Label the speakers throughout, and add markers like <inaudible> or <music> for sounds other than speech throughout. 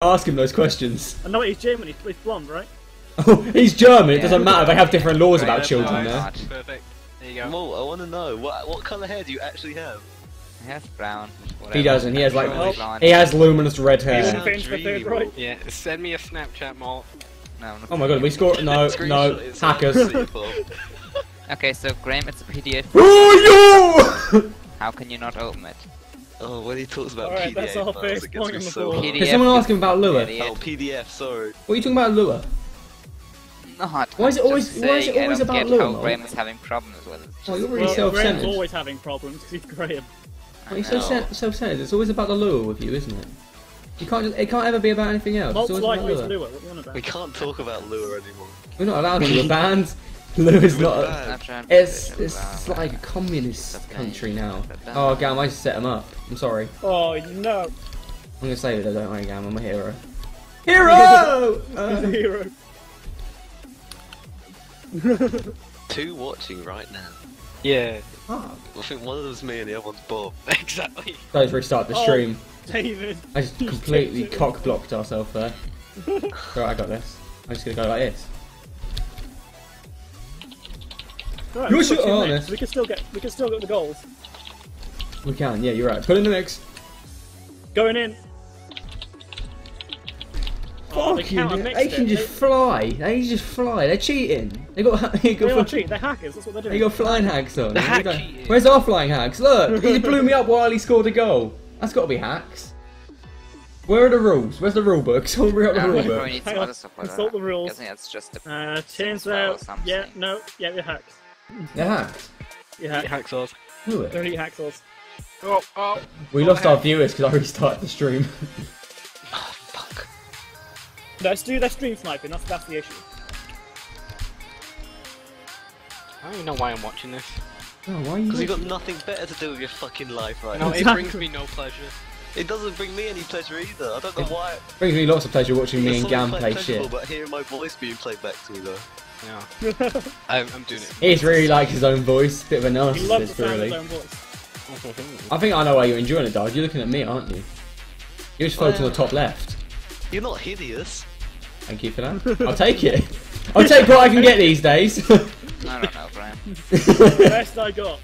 Speaker 1: ask him those questions.
Speaker 2: I know he's German. He's, he's blonde, right?
Speaker 1: Oh, he's German. It doesn't matter. They have different laws about children
Speaker 3: no,
Speaker 1: there.
Speaker 4: Perfect. There you go.
Speaker 5: Mo, I want to know what what color hair do you actually have?
Speaker 3: He has brown.
Speaker 1: He doesn't. He has like
Speaker 3: Surely oh. blonde.
Speaker 1: he has luminous red hair.
Speaker 2: in Finch for
Speaker 5: dreamy,
Speaker 2: third right.
Speaker 4: Yeah, send me a Snapchat, Malt.
Speaker 3: No, no.
Speaker 1: Oh my god, we scored. No, no,
Speaker 5: it so
Speaker 1: hackers.
Speaker 5: see it, Bob.
Speaker 3: Okay, so Graham, it's a PDF.
Speaker 1: Oh, yo!
Speaker 3: How can you not open it?
Speaker 5: Oh, when he talks about
Speaker 2: Alright,
Speaker 5: PDA
Speaker 2: that's our
Speaker 5: files,
Speaker 2: first
Speaker 5: it gets
Speaker 2: point
Speaker 5: me
Speaker 2: on the
Speaker 5: so
Speaker 2: board.
Speaker 5: hot.
Speaker 3: PDF.
Speaker 1: Did someone ask him about Lua?
Speaker 3: Idiot.
Speaker 5: Oh, PDF, sorry.
Speaker 1: What are you talking about, Lua?
Speaker 3: Not.
Speaker 1: Why is it always-
Speaker 3: just
Speaker 1: why is it always about
Speaker 3: get
Speaker 1: Lou,
Speaker 3: how
Speaker 1: Mo?
Speaker 3: Graham is having problems with it.
Speaker 1: Oh, you're really
Speaker 2: Well, Graham's
Speaker 1: self-centered.
Speaker 2: always having problems because he's Graham.
Speaker 1: Why are so self-centered? It's always about the Lua with you, isn't it? You can't. Just, it can't ever be about anything else.
Speaker 2: Malt's
Speaker 1: it's
Speaker 2: like
Speaker 1: always
Speaker 2: Liz
Speaker 1: about lure.
Speaker 2: Lua. What do you want about?
Speaker 5: We can't talk about Lua anymore.
Speaker 1: We're not allowed to. We're <laughs> banned. Lua is not. A,
Speaker 5: banned.
Speaker 3: Snapchat,
Speaker 1: it's
Speaker 3: blah,
Speaker 1: it's like a communist country now. Oh,
Speaker 3: blah.
Speaker 1: Gam, I just set him up. I'm sorry.
Speaker 2: Oh no,
Speaker 1: I'm gonna save it. I Don't worry, Gam. I'm a hero. Hero! <laughs> Uh,
Speaker 2: hero. <laughs> <laughs>
Speaker 5: Two watching right now.
Speaker 4: Yeah,
Speaker 1: fuck.
Speaker 5: I think one of them's me and the other one's Bob.
Speaker 4: exactly.
Speaker 1: Let's restart the
Speaker 2: Oh.
Speaker 1: stream.
Speaker 2: David.
Speaker 1: I just completely
Speaker 2: kicked
Speaker 1: cock blocked ourselves there. Alright, I got this. I'm just gonna go like this.
Speaker 2: Right,
Speaker 1: You're
Speaker 2: we put
Speaker 1: sure-
Speaker 2: you
Speaker 1: oh,
Speaker 2: We can still get. We can still get the goals.
Speaker 1: We can, yeah, you're right. Put in the mix.
Speaker 2: Going in. Oh, they
Speaker 1: Fuck you,
Speaker 2: can't have
Speaker 1: dude. they can
Speaker 2: it.
Speaker 1: just fly. They just fly. They're cheating. They got they <laughs>
Speaker 2: They, they
Speaker 1: got,
Speaker 2: are cheating. They're hackers. That's what they're doing.
Speaker 1: they got flying hacks on.
Speaker 4: The
Speaker 1: They
Speaker 4: hack
Speaker 1: got-
Speaker 4: cheating.
Speaker 1: Where's our flying hacks? Look, he <laughs> blew me up while he scored a goal. That's got to be hacks. Where are the rules? Where's the rule book? Someone <laughs> bring up the
Speaker 3: Yeah,
Speaker 1: rule book.
Speaker 3: need some other stuff like
Speaker 2: consult
Speaker 3: that.
Speaker 2: the rules.
Speaker 3: Guessing it's just a
Speaker 2: Uh, turns
Speaker 3: Since well
Speaker 2: out. Yeah, no, yeah, they're hacks.
Speaker 1: They're hacks.
Speaker 2: Yeah,
Speaker 4: Yeah, hacksaws.
Speaker 1: Do it.
Speaker 2: they're elite hacksaws.
Speaker 4: Oh, oh.
Speaker 1: We lost our viewers because I restarted the stream. <laughs>
Speaker 5: Oh, fuck.
Speaker 2: Let's do their stream sniping. That's that's the issue.
Speaker 4: I don't even know why I'm watching this.
Speaker 1: oh, why are you?
Speaker 5: Because you got nothing better to do with your fucking life right
Speaker 4: No,
Speaker 5: now.
Speaker 4: it brings me no pleasure.
Speaker 5: It doesn't bring me any pleasure either. I don't know why.
Speaker 1: It Brings me lots of pleasure watching me
Speaker 5: It's
Speaker 1: and
Speaker 5: something
Speaker 1: Gam
Speaker 5: quite
Speaker 1: play
Speaker 5: pleasurable,
Speaker 1: shit.
Speaker 5: But hearing my voice being played back to me though. <laughs>
Speaker 4: Yeah. I'm, I'm doing it.
Speaker 1: He's really like his own voice. Bit of a
Speaker 2: He loves the
Speaker 1: narcissist,
Speaker 2: sound of
Speaker 1: really.
Speaker 2: his own voice.
Speaker 1: I think I know why you're enjoying it, Dog. You're looking at me, aren't you? You're just focused on the top left.
Speaker 5: You're not hideous.
Speaker 1: Thank you for that. I'll take it. I'll take what I can get these days.
Speaker 3: I don't know, Graham.
Speaker 2: Best I got.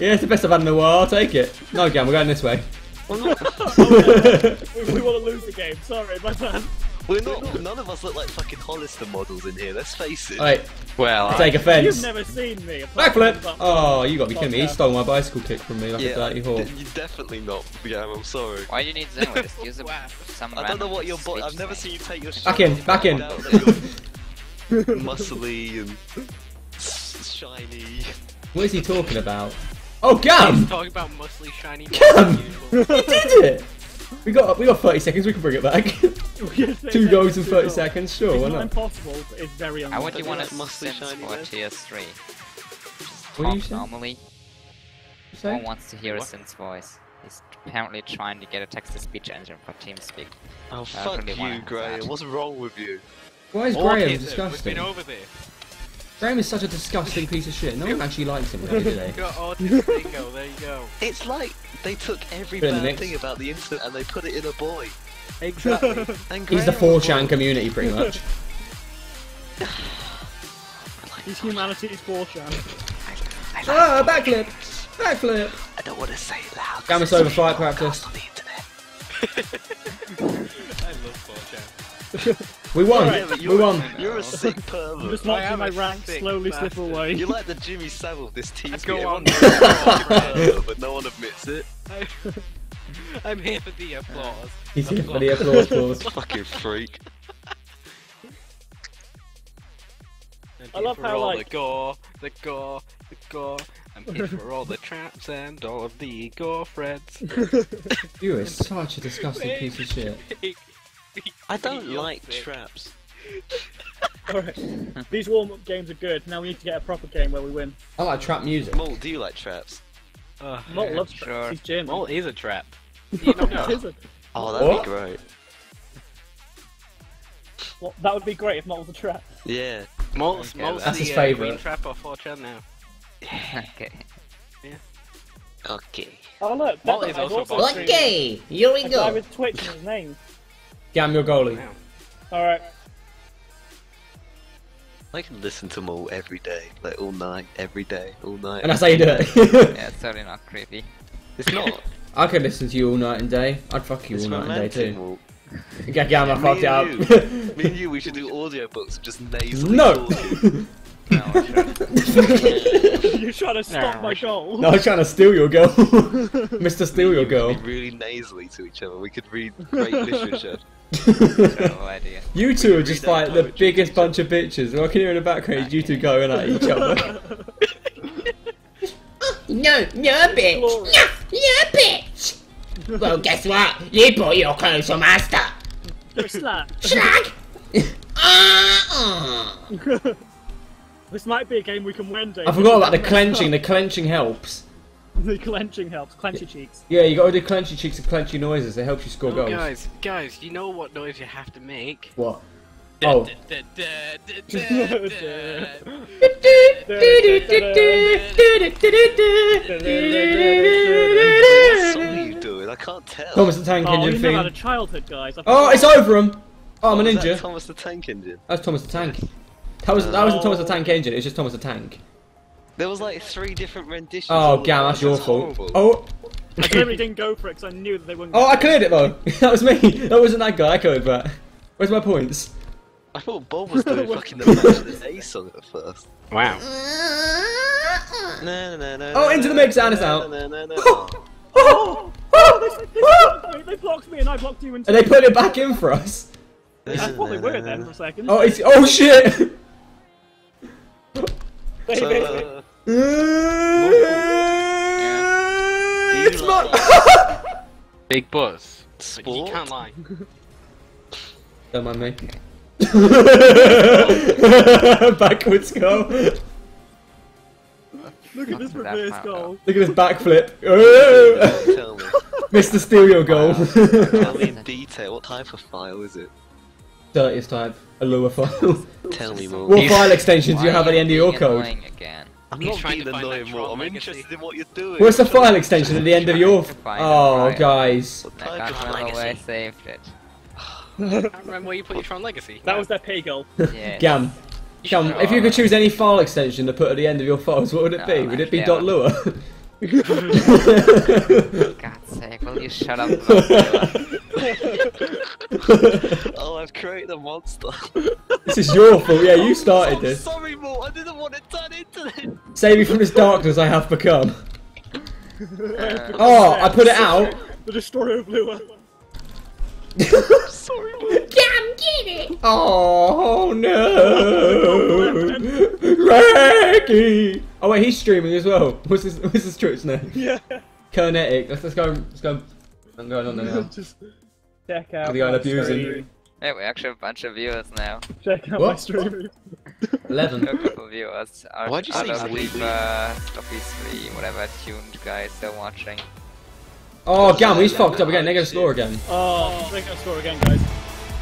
Speaker 1: yeah, it's the best I've had in a while. I'll take it. No, Gam, we're going this way. <laughs>
Speaker 2: Oh, we, we want to lose the game. Sorry, my bad.
Speaker 5: We're not. None of us look like fucking Hollister models in here. Let's face it.
Speaker 1: Alright,
Speaker 4: Well,
Speaker 1: I'll take
Speaker 2: You've never seen me. apart
Speaker 1: Backflip! Oh, you got to be kidding me. He
Speaker 2: Podcast.
Speaker 1: stole my bicycle kick from me like
Speaker 5: yeah,
Speaker 1: a dirty
Speaker 5: I-
Speaker 1: whore.
Speaker 5: d- you're definitely not. Yeah, I'm sorry.
Speaker 3: Why do you need Zenway? Use a, <laughs>
Speaker 4: Wow.
Speaker 3: some
Speaker 5: I don't know what your body. I've never seen you take your.
Speaker 1: Back in, back in.
Speaker 5: I doubt that you're <laughs> muscly and shiny.
Speaker 1: What is he talking about? Oh, Gam!
Speaker 4: talking about muscly, shiny.
Speaker 1: Come!
Speaker 4: usual. <laughs>
Speaker 1: He did it! We got we got 30 seconds, we can bring it back. Two goals in 30 seconds, sure, why
Speaker 2: not
Speaker 1: not?
Speaker 2: impossible, but it's very
Speaker 3: How would you want
Speaker 5: like
Speaker 3: to
Speaker 5: shiny
Speaker 3: for
Speaker 5: men?
Speaker 3: TS3?
Speaker 1: What do you
Speaker 3: Talk normally. No one wants to hear
Speaker 4: What?
Speaker 3: a synth's voice. He's apparently trying to get a text-to-speech engine for TeamSpeak.
Speaker 5: Oh
Speaker 3: I
Speaker 5: fuck
Speaker 3: really
Speaker 5: you,
Speaker 3: have
Speaker 5: Graham. What's wrong with you?
Speaker 1: Why is Graham
Speaker 4: is it? We've
Speaker 1: disgusting?
Speaker 4: been over there.
Speaker 1: Graham is such a disgusting piece of shit. No one actually likes him, really, do they? <laughs>
Speaker 4: Got bingo. There you go.
Speaker 5: It's like they took every
Speaker 1: Put the
Speaker 5: bad thing about the internet and they put it in a boy.
Speaker 4: Exactly. <laughs>
Speaker 1: He's the
Speaker 5: Graham
Speaker 1: 4chan community, pretty much.
Speaker 2: He's humanity's portion.
Speaker 1: ah, backflip! Backflip!
Speaker 5: I don't want to say it loud.
Speaker 1: Gamma
Speaker 5: because it's
Speaker 1: Silver fight
Speaker 5: being
Speaker 1: practice.
Speaker 5: on the internet. <laughs>
Speaker 4: I love 4chan.
Speaker 1: We won!
Speaker 2: Alright,
Speaker 5: but
Speaker 1: we won!
Speaker 5: You're a sick
Speaker 2: I'm
Speaker 5: pervert.
Speaker 2: just watching my rank
Speaker 4: sick
Speaker 2: slowly slip away.
Speaker 5: You're like the Jimmy Savile of this team.
Speaker 4: Go on.
Speaker 5: knows you're a pervert, but no one admits it. <laughs> <laughs>
Speaker 4: I'm here for the applause. <laughs>
Speaker 1: He's here for the applause pause. <laughs>
Speaker 5: Fucking freak.
Speaker 4: And
Speaker 2: I
Speaker 4: here
Speaker 2: love
Speaker 4: for
Speaker 2: how,
Speaker 4: all
Speaker 2: like-
Speaker 4: the gore, the gore, the gore. I'm here for all the traps and all of the gore threads.
Speaker 1: You are such a disgusting piece of shit.
Speaker 5: I don't like
Speaker 4: sick.
Speaker 5: traps.
Speaker 2: Alright. These warm-up games are good. Now we need to get a proper game where we win.
Speaker 1: I like trap music.
Speaker 5: Mole, do you like traps?
Speaker 4: Uh,
Speaker 2: Malt
Speaker 3: Yeah,
Speaker 2: loves
Speaker 3: sure.
Speaker 2: traps. He's German.
Speaker 4: Mole is a trap. You know.
Speaker 2: Is?
Speaker 5: Oh, that'd
Speaker 1: What?
Speaker 5: be great.
Speaker 2: Well, that would be great if Malt was a trap.
Speaker 5: Yeah.
Speaker 4: Mole's,
Speaker 3: Okay,
Speaker 4: Mole's
Speaker 1: that's
Speaker 4: the
Speaker 1: his
Speaker 4: uh,
Speaker 1: favourite.
Speaker 4: Green trap or 4chan now. <laughs>
Speaker 3: okay. Yeah.
Speaker 5: Okay.
Speaker 2: Oh look,
Speaker 4: Malt
Speaker 2: that
Speaker 4: is
Speaker 2: guy's
Speaker 4: also
Speaker 2: also
Speaker 1: Okay, here we
Speaker 2: A guy with Twitch in his name.
Speaker 1: Gam, your goalie.
Speaker 4: Wow.
Speaker 2: Alright.
Speaker 5: I can listen to them all every day, like all night, every day, all night.
Speaker 1: And that's how you do it.
Speaker 3: Yeah, it's certainly not creepy.
Speaker 5: It's not. <laughs>
Speaker 1: I could listen to you all night and day. I'd fuck you
Speaker 5: It's
Speaker 1: all night and day too.
Speaker 5: Well, <laughs>
Speaker 1: Yeah, Gam, I
Speaker 5: me
Speaker 1: fucked it up. <laughs>
Speaker 5: me and you, we should do audiobooks of just nasally
Speaker 1: no!
Speaker 3: No, <laughs>
Speaker 2: You're trying to stop my goal.
Speaker 1: no, I'm trying to steal your girl. Mr. Steal your
Speaker 5: We
Speaker 1: girl.
Speaker 5: could be really nasally to each other. We could read great literature.
Speaker 3: no.
Speaker 1: You two are just like the biggest bunch of bitches. All I can hear in the background is you two going at each other.
Speaker 6: No, no, bitch.
Speaker 2: Glory.
Speaker 6: No, no, bitch. Well, guess what? You bought your clothes from Asda.
Speaker 2: Go slap.
Speaker 6: Slag.
Speaker 2: This might be a game we can win, Dave.
Speaker 1: I forgot about the clenching. The clenching helps. <laughs>
Speaker 2: The clenching helps. Clench your cheeks.
Speaker 1: Yeah, you gotta do clenchy cheeks and clenchy noises. It helps you score
Speaker 4: Oh,
Speaker 1: goals.
Speaker 4: guys, guys, you know what noise you have to make?
Speaker 1: What? Oh.
Speaker 5: What song are you doing? I can't tell.
Speaker 1: Thomas the Tank
Speaker 2: Oh,
Speaker 1: Engine
Speaker 2: you never had a childhood, guys. I
Speaker 1: Oh, it's over him. Oh, I'm a oh,
Speaker 5: Was that
Speaker 1: ninja.
Speaker 5: Thomas the Tank Engine.
Speaker 1: That's Thomas the Tank. That was that wasn't
Speaker 2: Oh.
Speaker 1: Thomas the Tank Engine. It's just Thomas the Tank.
Speaker 5: There was like three different renditions.
Speaker 1: Oh,
Speaker 5: all
Speaker 1: Gam, that's your fault. Oh,
Speaker 2: I deliberately didn't go for it because I knew that they wouldn't.
Speaker 1: oh, I cleared it though. <laughs> that was me. That wasn't that guy. I cleared that. Where's my points?
Speaker 5: I thought Bob was doing <laughs> fucking the Mansion A song at first.
Speaker 4: Wow.
Speaker 5: Na, na, na,
Speaker 1: Oh, into the mix, and it's out.
Speaker 5: na.
Speaker 2: Oh, oh, they, they, blocked me. they blocked me and I blocked you.
Speaker 1: And they put it back in for us.
Speaker 2: I thought they were then for a second.
Speaker 1: Oh, it's oh shit.
Speaker 2: They-
Speaker 5: So, uh,
Speaker 1: It's not. <laughs>
Speaker 4: Big buzz. But you can't lie.
Speaker 1: Don't mind me. <laughs> Backwards go.
Speaker 2: Look at this reverse goal.
Speaker 1: Look at this backflip. Oh! <laughs>
Speaker 5: Tell me.
Speaker 1: Mr. Steal your goal.
Speaker 5: Tell me in detail. What type of file is it?
Speaker 1: Dirtiest type. A lower file.
Speaker 5: Tell me more.
Speaker 1: What file extensions do you have at the end of your code?
Speaker 3: Again.
Speaker 5: I'm
Speaker 4: He's
Speaker 5: not
Speaker 4: trying
Speaker 5: being
Speaker 4: to find
Speaker 5: annoying more. I'm
Speaker 4: legacy.
Speaker 5: interested in what you're doing.
Speaker 1: What's the file extension at the end of your?
Speaker 3: Trying
Speaker 1: Oh, guys.
Speaker 5: What
Speaker 3: I
Speaker 5: type
Speaker 3: can't
Speaker 5: of
Speaker 3: remember where I saved it. <laughs>
Speaker 4: I can't remember where you put your Tron Legacy.
Speaker 2: That was their pay goal. <laughs>
Speaker 3: Yes.
Speaker 1: Gam. Gam, if you could choose any file extension to put at the end of your files, what would it
Speaker 3: No,
Speaker 1: be? Would it be
Speaker 3: actually,
Speaker 1: dot
Speaker 3: would-
Speaker 1: lua?
Speaker 3: God's sake, will you shut up? <laughs>
Speaker 5: Oh, I've created a monster.
Speaker 1: this is your fault. Yeah, you started
Speaker 5: I'm
Speaker 1: this.
Speaker 5: sorry, Mo. I didn't want it done into it.
Speaker 1: Save me from this darkness I have become.
Speaker 3: Uh,
Speaker 1: Oh, I put it out.
Speaker 2: The destroyer of Lua.
Speaker 5: Sorry, Mo.
Speaker 6: Come get it.
Speaker 1: Oh no, Reggie! Oh wait, he's streaming as well. What's his What's his Twitch name? <laughs>
Speaker 2: Yeah.
Speaker 1: Kinetic. Let's let's go. Let's go. I'm going on there now. <laughs>
Speaker 2: Just check out.
Speaker 1: The guy
Speaker 2: my
Speaker 1: abusing.
Speaker 2: stream.
Speaker 3: yeah, we actually have a bunch of viewers now.
Speaker 2: Check out
Speaker 1: What?
Speaker 2: my stream.
Speaker 1: Eleven.
Speaker 3: A couple of viewers.
Speaker 5: Why'd you
Speaker 3: out
Speaker 5: say
Speaker 3: of
Speaker 5: we-
Speaker 3: the uh, Stuffy 3, whatever tuned guys they're watching.
Speaker 1: Oh, Gam, he's fucked up again. Negative score again.
Speaker 2: Oh, they're gonna score again, guys.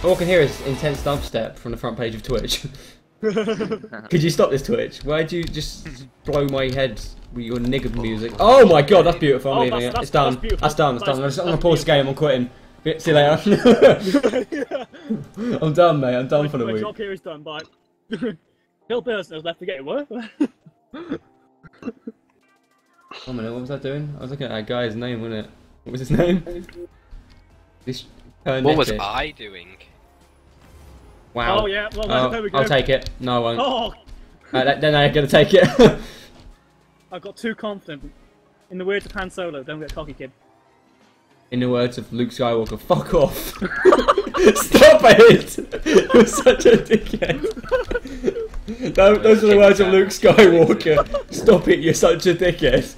Speaker 1: All I can hear is intense dubstep from the front page of Twitch. <laughs> Could you stop this Twitch? Why'd you just blow my head with your nigger music? Oh my god, that's beautiful. I'm
Speaker 2: Oh,
Speaker 1: leaving
Speaker 2: that's-
Speaker 1: it.
Speaker 2: that's-
Speaker 1: It's done.
Speaker 2: that's beautiful.
Speaker 1: That's done. It's done. I'm
Speaker 2: That's-
Speaker 1: just- I'm gonna pause the game. I'm quitting. See you later. <laughs> I'm done, mate. I'm done for the
Speaker 2: my
Speaker 1: week.
Speaker 2: job here is done. Bye. Bill Burson has left to get work. <laughs>
Speaker 1: One minute, what was I doing? I was looking at that guy's name, wasn't it? What was his name? This.
Speaker 4: What was I doing?
Speaker 1: Wow.
Speaker 2: Oh yeah, well
Speaker 1: Oh,
Speaker 2: there we go.
Speaker 1: I'll take it. No, I won't.
Speaker 2: Oh,
Speaker 1: Uh, then I'm gonna take it. <laughs>
Speaker 2: I've got too confident. In the words of Han Solo, don't get cocky, kid.
Speaker 1: In the words of Luke Skywalker, fuck off. <laughs> Stop it! <laughs> You're such a dickhead. Tho- those are the words of Luke Skywalker. Stop it, you're such a dickhead.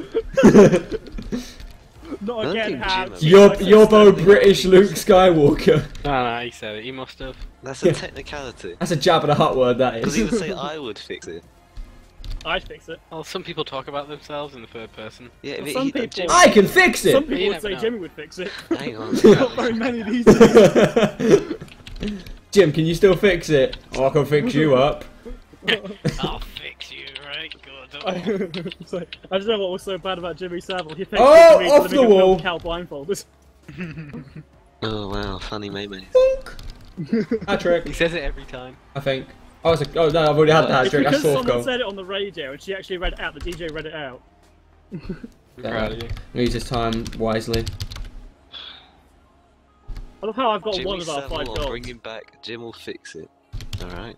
Speaker 2: Not
Speaker 5: I don't
Speaker 2: again,
Speaker 5: think
Speaker 2: Han.
Speaker 5: Jim-
Speaker 1: You're,
Speaker 2: My
Speaker 1: you're
Speaker 2: sister.
Speaker 1: British Luke Skywalker. <laughs>
Speaker 4: No, no, he said it. He must have.
Speaker 5: That's a technicality.
Speaker 1: That's a jab of a hot word, that is.
Speaker 5: Because he would say <laughs> I would fix it.
Speaker 2: I'd fix it.
Speaker 4: Well, some people talk about themselves in the third person.
Speaker 5: Yeah,
Speaker 2: Well, some
Speaker 5: he, uh,
Speaker 2: people-
Speaker 5: Jim-
Speaker 1: I can fix it.
Speaker 2: Some
Speaker 4: people
Speaker 2: would say
Speaker 4: know.
Speaker 2: Jimmy would fix it. <laughs>
Speaker 5: Hang on.
Speaker 2: Not very many of these.
Speaker 1: Jim, can you still fix it? Oh, I can fix you up.
Speaker 4: I'll fix you, right? Good.
Speaker 2: I, it's like, I just know what was so bad about Jimmy Savile. He thinks
Speaker 1: Oh,
Speaker 2: Jimmy
Speaker 1: off the
Speaker 2: make a film
Speaker 1: wall.
Speaker 2: Cal blindfolded. <laughs>
Speaker 5: Oh wow, funny May May.
Speaker 1: Bonk. <laughs> Hat trick,
Speaker 4: He says it every time.
Speaker 1: I think. Oh, it's a, oh no, I've already had the hat
Speaker 2: It's
Speaker 1: trick. That's
Speaker 2: because someone
Speaker 1: goal.
Speaker 2: said it on the radio and she actually read it out. The DJ read it out.
Speaker 4: I'm
Speaker 1: Yeah.
Speaker 4: proud of you.
Speaker 1: Use his time wisely.
Speaker 2: I love how I've got
Speaker 5: Jimmy
Speaker 2: one of our five
Speaker 5: I'll
Speaker 2: goals.
Speaker 5: bring him back. Jim will fix it. Alright.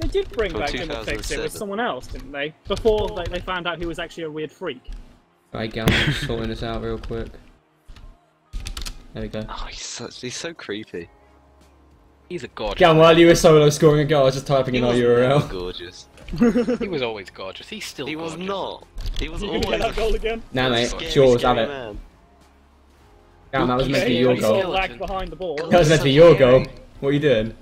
Speaker 2: They did bring
Speaker 5: From
Speaker 2: back Jim and Fix it
Speaker 5: 2007.
Speaker 2: with someone else, didn't they? Before they, they found out he was actually a weird freak.
Speaker 1: Right, Gam, I'm sorting this out real quick. There we go.
Speaker 5: Oh, he's such, he's so creepy.
Speaker 4: He's a god.
Speaker 1: Gam, while you were solo scoring a goal, I was just typing in our
Speaker 5: wasn't
Speaker 1: URL.
Speaker 5: gorgeous. <laughs>
Speaker 4: He was always gorgeous. He's still
Speaker 5: He was not. He was
Speaker 2: You
Speaker 5: always
Speaker 2: can get that
Speaker 5: a
Speaker 2: goal again.
Speaker 1: Nah, mate,
Speaker 5: scary,
Speaker 1: it's yours, have
Speaker 5: scary
Speaker 1: it.
Speaker 5: man.
Speaker 1: Gam, that was meant to be your goal.
Speaker 2: got lagged behind the ball.
Speaker 1: That was meant to be your goal. What are you doing?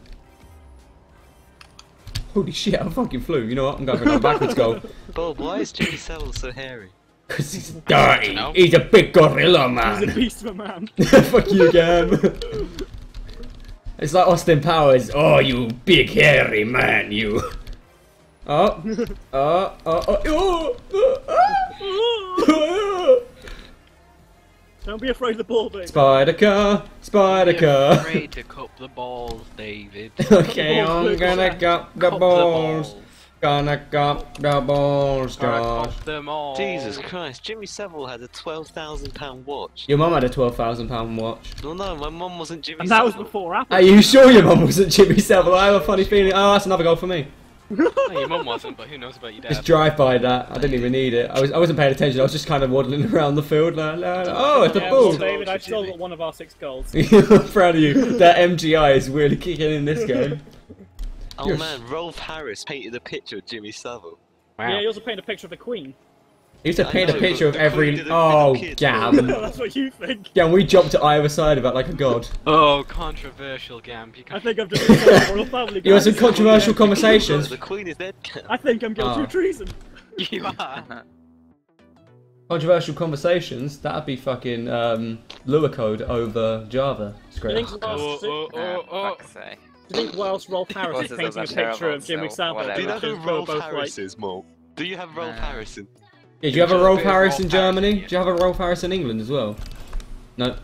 Speaker 1: Holy shit, I fucking flew. You know what? I'm going for another backwards goal. <laughs>
Speaker 5: Bob, why is Jimmy Savile so hairy?
Speaker 1: Because he's dirty. He's a big gorilla, man.
Speaker 2: He's a
Speaker 1: man.
Speaker 2: beast of a man. <laughs> <laughs>
Speaker 1: Fuck you, Gam. it's like Austin Powers. Oh, you big hairy man, you. Oh, oh, oh, oh, oh, oh.
Speaker 2: Don't be afraid of the ball, baby.
Speaker 1: Spider car, spider
Speaker 4: Be
Speaker 1: car.
Speaker 4: afraid <laughs> to cup the balls, David. <laughs>
Speaker 1: Okay, I'm gonna cup the
Speaker 4: Cup
Speaker 1: balls. Gonna cup the balls,
Speaker 4: Alright,
Speaker 1: Josh.
Speaker 4: cup them all.
Speaker 5: Jesus Christ, Jimmy Savile had a £12,000 watch.
Speaker 1: Your mum had a twelve thousand pound watch.
Speaker 5: Well, no, my mum wasn't Jimmy
Speaker 2: And that was before Apple.
Speaker 1: Are you sure your mum wasn't Jimmy Savile? I have a funny feeling. Oh, that's another goal for me.
Speaker 4: No, your mum wasn't, but who knows about your dad?
Speaker 1: Just drive by that. I didn't even need it. I was I wasn't paying attention. I was just kind of waddling <laughs> around the field. Like, la, la. Oh, it's a
Speaker 2: Yeah,
Speaker 1: ball.
Speaker 2: David, I've still got one of our six goals. <laughs>
Speaker 1: I'm proud of you. That MGI is really kicking in this game.
Speaker 5: Oh
Speaker 1: Yes.
Speaker 5: man, Rolf Harris painted a picture of Jimmy Savile.
Speaker 4: Wow.
Speaker 2: Yeah, he also painted a picture of the Queen.
Speaker 1: He used to
Speaker 5: I
Speaker 1: paint a picture of every. Oh,
Speaker 5: fit the.
Speaker 1: Gam.
Speaker 2: That's what you think.
Speaker 1: Gam, we jumped to either side of it like a god.
Speaker 4: Oh, controversial, Gamp. You
Speaker 2: I think I've just a royal <laughs> family.
Speaker 1: You want some
Speaker 2: guys.
Speaker 1: controversial conversations? <laughs>
Speaker 5: The Queen is dead.
Speaker 2: I think I'm guilty
Speaker 1: Ah.
Speaker 2: of treason. <laughs>
Speaker 4: you are.
Speaker 1: Controversial conversations? That'd be fucking um, Lua code over Java
Speaker 2: Do you
Speaker 1: script.
Speaker 2: think
Speaker 4: Oh,
Speaker 2: whilst,
Speaker 4: oh, oh, oh.
Speaker 3: fuck's sake.
Speaker 2: do you think whilst Rolf Harris is painting a picture of Jimmy
Speaker 3: so
Speaker 2: Savile.
Speaker 5: Do you know who
Speaker 2: both
Speaker 5: Rolf
Speaker 2: like-
Speaker 5: Harris is, Mo? Do you have Rolf
Speaker 3: Nah.
Speaker 5: Harrison?
Speaker 1: Yeah, do you have a
Speaker 4: There's
Speaker 1: Rolf Harris in Germany?
Speaker 4: in
Speaker 1: Do you have a Rolf Harris in England as well? No.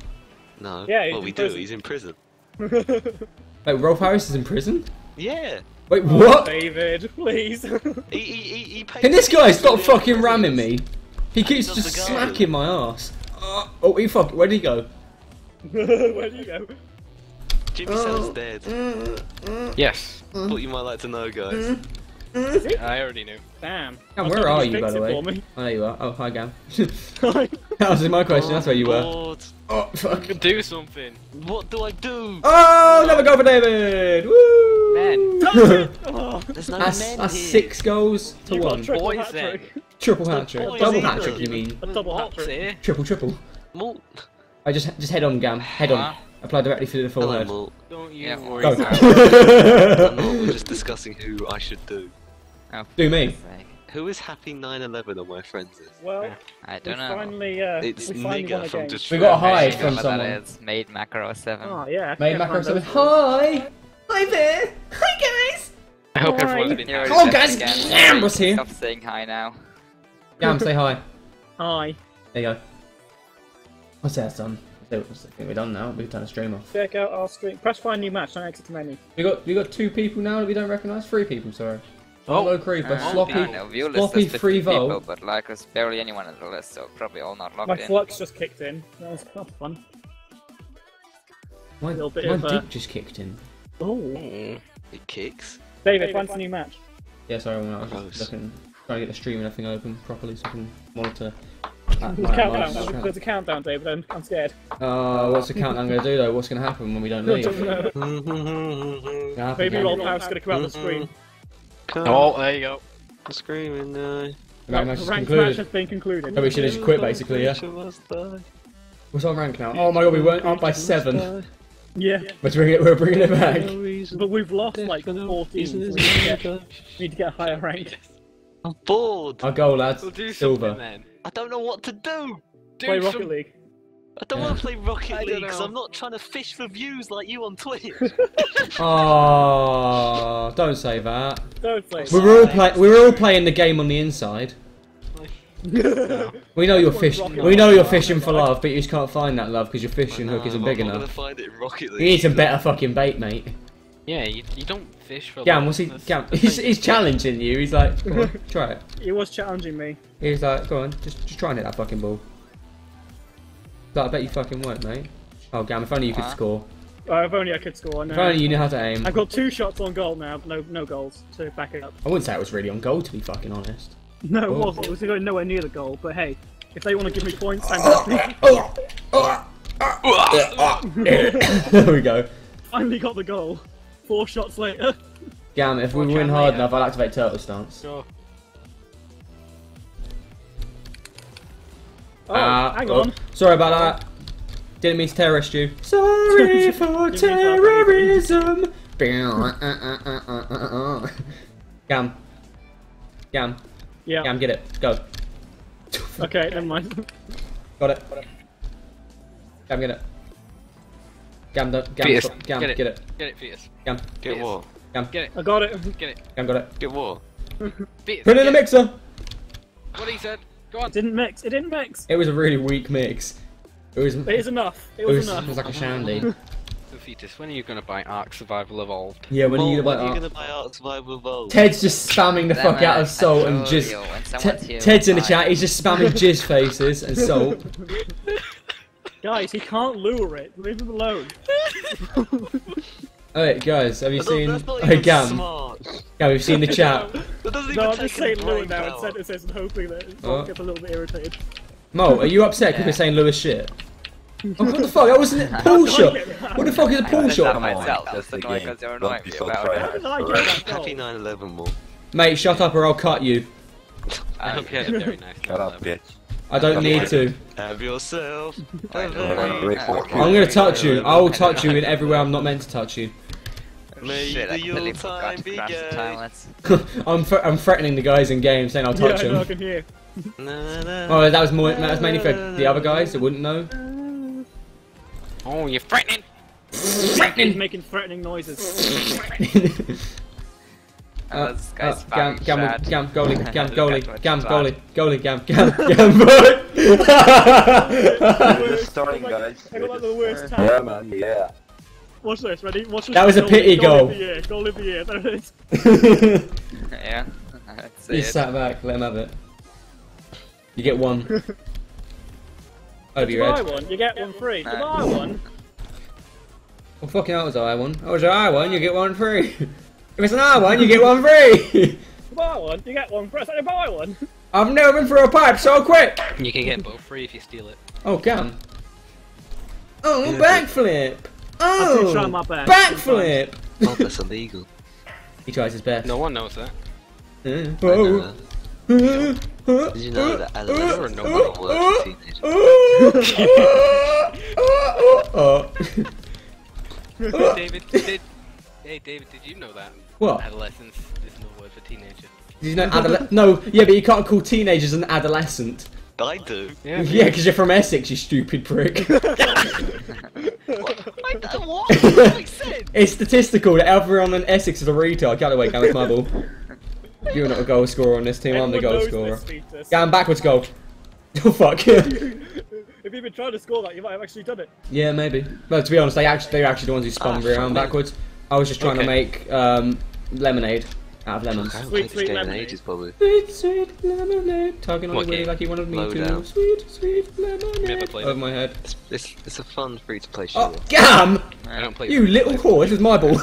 Speaker 5: No.
Speaker 2: Yeah,
Speaker 5: well,
Speaker 2: in
Speaker 5: we
Speaker 2: prison.
Speaker 5: do. He's in prison. <laughs>
Speaker 1: Wait, Rolf Harris is in prison?
Speaker 5: Yeah.
Speaker 1: Wait, oh, what?
Speaker 2: David, <laughs> please.
Speaker 5: He, he, he, he paid
Speaker 1: Can this guy stop fucking ramming me? He keeps
Speaker 5: Does
Speaker 1: just
Speaker 5: the
Speaker 1: smacking my ass. Uh, oh, he fuck. Where'd he go? <laughs>
Speaker 2: Where do he go?
Speaker 5: Jimmy Savile's dead. Uh, uh, uh.
Speaker 4: Yes.
Speaker 5: Thought you might like to know, guys. Mm-hmm. Mm-hmm.
Speaker 4: I already knew.
Speaker 2: Damn.
Speaker 1: Gam, where are
Speaker 2: you
Speaker 1: you, by the way? Oh, there you are. Oh, hi, Gam. <laughs> <laughs> that was my question. That's where you were.
Speaker 5: Bored.
Speaker 1: Oh, fuck.
Speaker 4: Do something.
Speaker 5: What do I do?
Speaker 1: Oh, another go for David! Woo!
Speaker 4: Men. <laughs>
Speaker 2: Oh,
Speaker 5: There's no
Speaker 1: That's,
Speaker 5: men
Speaker 1: that's
Speaker 5: here.
Speaker 1: six goals to
Speaker 2: you got a
Speaker 1: one.
Speaker 2: triple
Speaker 4: Boys
Speaker 2: hat
Speaker 4: then.
Speaker 2: trick.
Speaker 1: Triple hat trick.
Speaker 5: boys
Speaker 1: Double
Speaker 5: either.
Speaker 1: hat trick, you mean?
Speaker 2: A double hat
Speaker 4: What's
Speaker 2: trick.
Speaker 1: Triple, triple.
Speaker 5: Malt.
Speaker 1: I just just head on, Gam. Head on.
Speaker 3: Huh?
Speaker 1: Apply directly through the
Speaker 5: Hello,
Speaker 1: forehead.
Speaker 5: Malt.
Speaker 4: Don't you
Speaker 3: Yeah,
Speaker 4: worry.
Speaker 1: Go.
Speaker 5: I'm not. We're just discussing who I should do.
Speaker 3: Oh,
Speaker 1: Do me.
Speaker 5: Who is Happy 911 on my friends list?
Speaker 2: Well,
Speaker 3: I don't know.
Speaker 2: finally, uh,
Speaker 5: It's
Speaker 2: we finally
Speaker 5: Nigger from. Detroit.
Speaker 1: We got a
Speaker 3: I
Speaker 1: hide
Speaker 3: don't
Speaker 1: from
Speaker 3: know what
Speaker 1: someone.
Speaker 3: that is. Made Macro 7.
Speaker 2: Oh yeah.
Speaker 1: Made
Speaker 2: yeah,
Speaker 1: Macro
Speaker 2: find
Speaker 1: said,
Speaker 2: those.
Speaker 1: Hi! Hi there! Hi guys!
Speaker 4: I hope
Speaker 2: Hi.
Speaker 4: everyone's been
Speaker 3: You
Speaker 4: happy.
Speaker 1: Oh, guys,
Speaker 3: again.
Speaker 1: Gambra's here.
Speaker 3: Stop saying hi now.
Speaker 1: Gam, say hi.
Speaker 2: Hi.
Speaker 1: There you go. What's that, son? I think we're done now. We've done a stream off.
Speaker 2: Check out our stream. Press find new match. Don't exit the menu.
Speaker 1: We got we got two people now that we don't recognise. Three people, sorry.
Speaker 4: Oh.
Speaker 1: Hello, Creeper.
Speaker 3: Uh,
Speaker 1: sloppy,
Speaker 3: I know, view list
Speaker 1: sloppy
Speaker 3: is 50
Speaker 1: free
Speaker 3: people,
Speaker 1: vote.
Speaker 3: but like there's barely anyone on the list, so probably all not logged
Speaker 2: My
Speaker 3: in.
Speaker 2: flux just kicked in. That was kind of fun.
Speaker 1: My,
Speaker 2: little bit
Speaker 1: my
Speaker 2: of, uh,
Speaker 1: dick just kicked in.
Speaker 2: Oh.
Speaker 5: Mm, It kicks.
Speaker 2: David, find a new match.
Speaker 1: Yeah, sorry, I was
Speaker 5: Gross.
Speaker 1: just looking, trying to get the stream and everything open properly so I can monitor. that-
Speaker 2: There's a countdown.
Speaker 1: my
Speaker 2: There's a-
Speaker 1: stream.
Speaker 2: There's a countdown, David. I'm, I'm scared.
Speaker 1: Uh, what's the countdown going to do though? What's going to happen when we don't <laughs> leave?
Speaker 2: don't know. <laughs>
Speaker 1: Gonna happen,
Speaker 2: Maybe
Speaker 1: Gam.
Speaker 2: Roll Power's gonna come out the screen.
Speaker 5: Come
Speaker 4: Oh, there you go.
Speaker 5: I'm screaming now.
Speaker 1: Rank match is
Speaker 2: Ranked match
Speaker 1: concluded.
Speaker 2: has been concluded.
Speaker 1: So we should just quit basically, yeah? What's our rank now? Oh my god, we weren't up by seven.
Speaker 2: Yeah,
Speaker 1: We're bringing it, we're bringing it back.
Speaker 2: but we've lost like 14. So we need to get, we need to get a higher rank.
Speaker 5: I'm bored.
Speaker 1: Our goal, lads.
Speaker 4: We'll do
Speaker 1: Silver.
Speaker 4: then.
Speaker 5: I don't know what to do.
Speaker 4: Do
Speaker 2: Play
Speaker 4: some-
Speaker 2: Rocket League.
Speaker 5: I don't want to play Rocket League because. I'm not trying to fish for views like you on Twitch. <laughs>
Speaker 1: Oh, don't say that.
Speaker 2: Don't play.
Speaker 1: We were all play- we were all playing the game on the inside. <laughs> We know you're fishing. We know you're fishing for love, but you just can't find that love because your fishing hook isn't
Speaker 5: Nah,
Speaker 1: big
Speaker 5: I'm not
Speaker 1: enough.
Speaker 5: gonna find it in Rocket League.
Speaker 1: You need some better fucking bait, mate.
Speaker 4: Yeah, you, you don't fish for.
Speaker 1: Gam,
Speaker 4: love.
Speaker 1: what's he? Gam, <laughs> he's, he's challenging you. He's like, go on, try it.
Speaker 2: He was challenging me.
Speaker 1: He's like, go on, just just try and hit that fucking ball. But I bet you fucking won't, mate. Oh, Gam, if only you could
Speaker 3: Huh?
Speaker 1: score.
Speaker 2: Oh, if only I could score.
Speaker 1: If
Speaker 2: No.
Speaker 1: only you knew how to aim.
Speaker 2: I've got two shots on goal now, but no, no goals to back it up.
Speaker 1: I wouldn't say it was really on goal, to be fucking honest.
Speaker 2: No, it
Speaker 1: Oh.
Speaker 2: wasn't. It was going nowhere near the goal. But hey, if they want to give me points, I'm happy. <laughs> <laughs>
Speaker 1: there we go.
Speaker 2: Finally got the goal. Four shots later.
Speaker 1: Gam, if we
Speaker 4: Watch
Speaker 1: win hard
Speaker 4: mate.
Speaker 1: enough, I'll activate turtle stance.
Speaker 4: Go.
Speaker 2: Oh,
Speaker 1: Ah,
Speaker 2: hang
Speaker 1: oh,
Speaker 2: on.
Speaker 1: Sorry about that. Didn't mean to terrorist you. Sorry <laughs> for
Speaker 2: Didn't
Speaker 1: terrorism. <laughs> Gam. Gam.
Speaker 2: Yeah.
Speaker 1: Gam, get it. Go.
Speaker 2: Okay, never mind.
Speaker 1: Got it. Gam, get it. Gam, don't. Gam,
Speaker 4: Fetus.
Speaker 1: Gam,
Speaker 4: get it.
Speaker 1: get it.
Speaker 4: Get it, Fetus.
Speaker 1: Gam,
Speaker 5: Get what?
Speaker 4: Get it.
Speaker 2: I got it.
Speaker 4: Get it.
Speaker 1: Gam, got it.
Speaker 5: Get what? <laughs>
Speaker 4: Fetus.
Speaker 1: Put it in the mixer.
Speaker 4: What he said. Go on.
Speaker 2: It didn't mix. It didn't mix.
Speaker 1: It was a really weak mix. It was.
Speaker 2: It is enough. It
Speaker 1: It
Speaker 2: was,
Speaker 1: was,
Speaker 2: enough.
Speaker 1: it was like a shandy. <laughs>
Speaker 4: So, Fetus, when are you gonna buy Ark Survival Evolved?
Speaker 1: Yeah, when are you gonna
Speaker 5: when are you
Speaker 1: buy
Speaker 5: gonna buy Ark Survival Evolved?
Speaker 1: Ted's just spamming the fuck out of salt and just. Te- Ted's in the chat. He's just spamming <laughs> jizz faces and salt. <laughs>
Speaker 2: Guys, he can't lure it. Leave him alone.
Speaker 1: Alright, guys, have you
Speaker 5: That's
Speaker 1: seen?
Speaker 5: that's not
Speaker 1: Hey, Gam,
Speaker 5: smart.
Speaker 1: Gam, we've seen the <laughs> chat.
Speaker 5: That doesn't even
Speaker 2: No, I'm just saying
Speaker 5: any
Speaker 2: lure
Speaker 5: brain
Speaker 2: now in
Speaker 5: power.
Speaker 2: sentences and hoping that it
Speaker 1: Oh.
Speaker 2: gets a little bit irritated.
Speaker 1: Mo, are you upset because
Speaker 3: Yeah.
Speaker 1: we're saying Lewis shit? Oh, what the fuck? That wasn't a <laughs> pull shot. What the fuck is a pool shot?
Speaker 3: myself.
Speaker 7: That's
Speaker 3: Just
Speaker 7: the
Speaker 3: annoying
Speaker 7: game.
Speaker 3: because you're
Speaker 7: Don't
Speaker 3: annoying
Speaker 7: be
Speaker 3: me
Speaker 7: so
Speaker 3: about it.
Speaker 2: How did I
Speaker 7: hard.
Speaker 2: get that goal?
Speaker 5: Happy 9/11 more.
Speaker 1: Mate, shut up or I'll cut you.
Speaker 4: I hope you had a very nice <laughs>
Speaker 7: Shut up, bitch.
Speaker 1: I don't need to.
Speaker 5: Have yourself a
Speaker 3: I know.
Speaker 5: very
Speaker 7: Great fuck you.
Speaker 1: I'm gonna touch you. I will touch you in everywhere I'm not meant to touch you.
Speaker 5: May
Speaker 3: Shit, I
Speaker 5: the
Speaker 3: completely
Speaker 5: old
Speaker 3: forgot
Speaker 5: time
Speaker 3: to
Speaker 5: be
Speaker 3: crash the
Speaker 5: gay.
Speaker 3: timelets.
Speaker 1: I'm thre- I'm threatening the guys in game, saying I'll
Speaker 2: Yeah,
Speaker 1: touch
Speaker 2: I know, I
Speaker 1: them.
Speaker 2: can hear. <laughs>
Speaker 5: Na, na,
Speaker 1: Oh, that was more. That was mainly for the other guys that wouldn't know. <laughs>
Speaker 4: Oh, you're threatening.
Speaker 2: He's making threatening noises. <laughs>
Speaker 1: Uh,
Speaker 3: This
Speaker 1: uh,
Speaker 3: guy's
Speaker 1: gam,
Speaker 3: spamming
Speaker 1: gam,
Speaker 3: chat.
Speaker 1: gam, goalie, gam,
Speaker 3: Look
Speaker 1: goalie,
Speaker 3: at what
Speaker 1: gam,
Speaker 3: chat.
Speaker 1: goalie, goalie, gam, gam, gam, boy.
Speaker 7: Just starting, guys.
Speaker 2: I got like the worst
Speaker 7: Yeah,
Speaker 2: tap.
Speaker 7: man, yeah.
Speaker 2: Watch this, ready? Watch this.
Speaker 1: That was a pity goal.
Speaker 2: Goal of the year. Goal of the year. There it is. <laughs>
Speaker 3: Yeah. That's
Speaker 1: you
Speaker 3: it.
Speaker 1: sat back, let him have it. You get one. Over
Speaker 2: You
Speaker 1: your
Speaker 2: buy one, you get one free. You
Speaker 3: No.
Speaker 2: buy one,
Speaker 1: Well, fucking hell, was I one. Oh, it's I one, you get one free. <laughs> If it's an I one, you get one free. <laughs>
Speaker 2: you buy one, you get one free. I said you buy one.
Speaker 1: I've never been through a pipe so quick.
Speaker 4: You can get both free if you steal it.
Speaker 1: Oh, gam. Oh, backflip.
Speaker 2: I've been
Speaker 1: Oh,
Speaker 2: my best.
Speaker 1: backflip.
Speaker 5: Oh, that's illegal. <laughs>
Speaker 1: He tries his best.
Speaker 4: No one knows that.
Speaker 1: Uh,
Speaker 5: I know
Speaker 1: whoa.
Speaker 5: that.
Speaker 1: Did
Speaker 5: Did you know that
Speaker 1: uh,
Speaker 5: adolescents
Speaker 4: no
Speaker 5: don't
Speaker 4: one
Speaker 5: work for teenagers?
Speaker 4: Uh, <laughs> David, did. Hey, David, did you know that?
Speaker 1: What?
Speaker 4: Adolescence is no word for teenager.
Speaker 1: Did you know adole- No, yeah, but you can't call teenagers an adolescent.
Speaker 5: I do.
Speaker 4: Yeah, <laughs>
Speaker 1: Yeah, because you're from Essex, you stupid prick.
Speaker 5: What? <laughs> <laughs> I don't what? That makes sense.
Speaker 1: it's statistical that everyone in Essex is a retard. Get away, Gam, it's my ball. You're not a goal scorer on this team, I'm the
Speaker 2: Everyone
Speaker 1: goal
Speaker 2: knows
Speaker 1: scorer.
Speaker 2: this, Fetus.
Speaker 1: Gam, backwards goal. Oh, fuck.
Speaker 2: if you've been trying to score that, you might have actually done it.
Speaker 1: yeah, maybe. But to be honest, they actually, they're actually the ones who spun
Speaker 5: Ah,
Speaker 1: me around backwards. I was just trying to make um, lemonade out of lemons.
Speaker 5: I haven't
Speaker 2: Sweet,
Speaker 5: played
Speaker 2: sweet
Speaker 5: this game in
Speaker 2: lemonade.
Speaker 5: ages, probably.
Speaker 1: Sweet, sweet lemonade. Tugging on
Speaker 4: What
Speaker 1: the wheel
Speaker 4: game?
Speaker 1: like he wanted me
Speaker 5: Low
Speaker 1: to.
Speaker 5: down.
Speaker 1: Sweet, sweet lemonade.
Speaker 4: Played
Speaker 1: Over
Speaker 4: it.
Speaker 1: my head.
Speaker 5: It's, it's, it's a fun free-to-play
Speaker 1: Oh,
Speaker 5: shooter.
Speaker 1: Gam!
Speaker 4: I don't play.
Speaker 1: You little whore, this is my ball.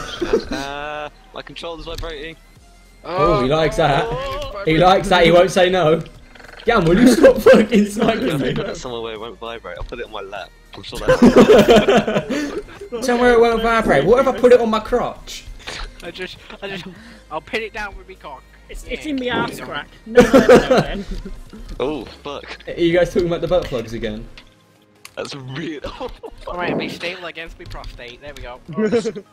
Speaker 5: Ah, <laughs> my controller's vibrating.
Speaker 1: Oh, he likes that. He likes that, he won't say no. Gam, will you stop fucking
Speaker 5: I'm
Speaker 1: sniping
Speaker 5: gonna
Speaker 1: me?
Speaker 5: put it somewhere where it won't vibrate. I'll put it on my lap. I'm sure that's <laughs>
Speaker 1: Somewhere it won't vibrate. What if I put it on my crotch? <laughs>
Speaker 4: I just, I just, I'll pin it down with me cock.
Speaker 2: It's, it's in the ass crack. No, no, no, then. <laughs>
Speaker 5: Oh, fuck.
Speaker 1: Are you guys talking about the butt plugs again?
Speaker 5: That's real.
Speaker 4: Alright, be stable against me prostate. There we go. <laughs>